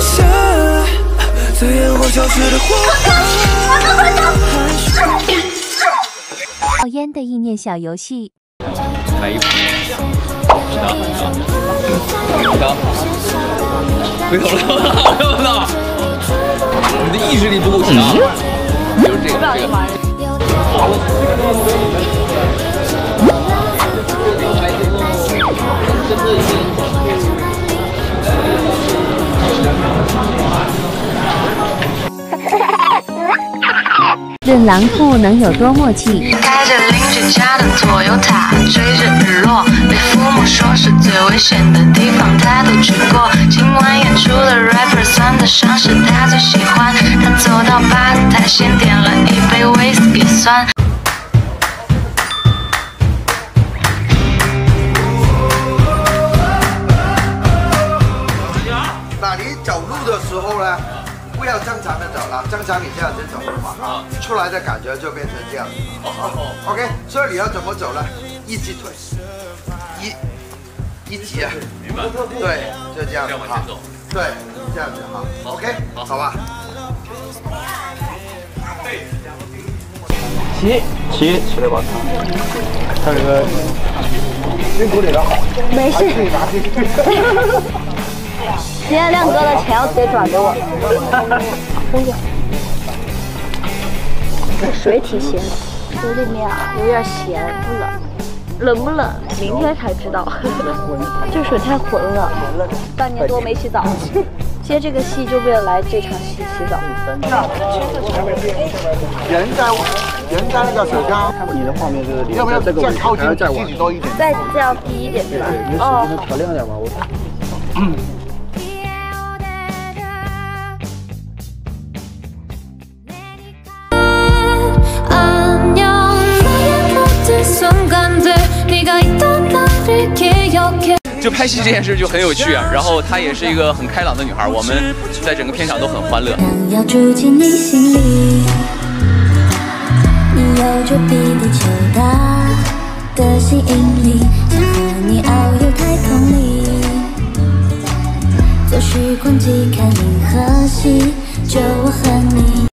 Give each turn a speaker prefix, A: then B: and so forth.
A: 下，在烟火消失的花。
B: 冒烟的意念小游戏。
C: 来一把，是的，是的，回头了，我操！你的意志力不够强，就是这个这个。
B: 任狼兔能有多默契？
D: 开着邻居家的 Toyota，追着日落，被父母说是最危险的地方，他都去过。今晚演出的 rapper 算得上是他最喜欢。他走到吧台，先点了一杯 whisky 酸。
E: 那你走路的时候呢，不要正常的走了，正常你这样子走的话，啊，出来的感觉就变成这样子。OK，所以你要怎么走呢？一只腿，一，一级啊，
C: 明白？
E: 对，就这样子哈。对，这样子哈。OK，好吧。
F: 起起起来吧，他这个辛苦你了。
G: 没事。今天亮哥的钱要直接转给我。风姐，这水挺咸的，水里面啊有点咸，不冷。冷不冷？明天才知道。这 水太浑了，半年多没洗澡。接这个戏就为了来这场戏洗澡。
E: 人在人在那个水上，
F: 你的画面是
E: 要不要
F: 这个
E: 再靠近
F: 还要再往
E: 自己多一点？
G: 再这样低一点对吧？
F: 你手机能调亮点吗？我。
C: 就拍戏这件事就很有趣啊，然后她也是一个很开朗的女孩，我们在整个片场都很欢乐。
H: 时光机看银河系，就我和你。